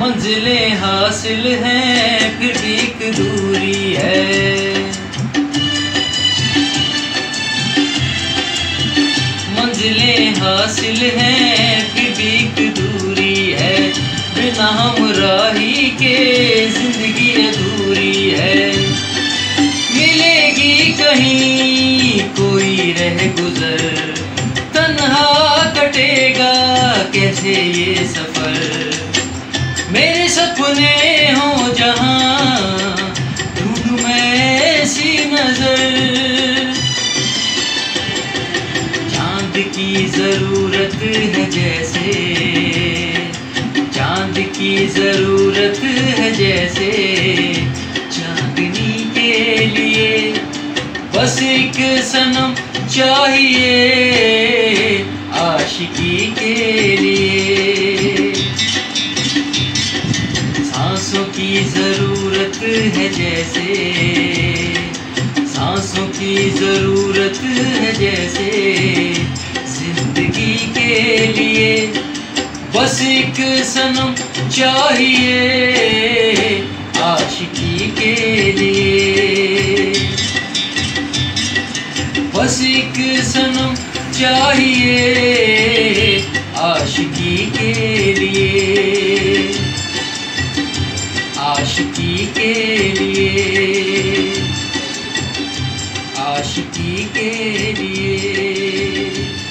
मंजिलें हासिल हैं फिर एक दूरी है। मंजिलें हासिल हैं बिना हम राही के ज़िंदगी अधूरी है। मिलेगी कहीं कोई रह गुजर। तन्हा कटेगा कैसे ये सफ़र? मेरे सपने हो जहाँ ढूंढ मैं ऐसी नज़र। चाँद की ज़रूरत है जैसे जैसे चांदनी के लिए। बस एक सनम चाहिए आशिकी के लिए। सांसों की ज़रूरत है जैसे, सांसों की ज़रूरत है जैसे, ज़िंदगी के बस एक सनम चाहिए आशिकी के लिए। बस एक सनम चाहिए आशिकी के लिए। आशिकी के लिए। आशिकी के लिए।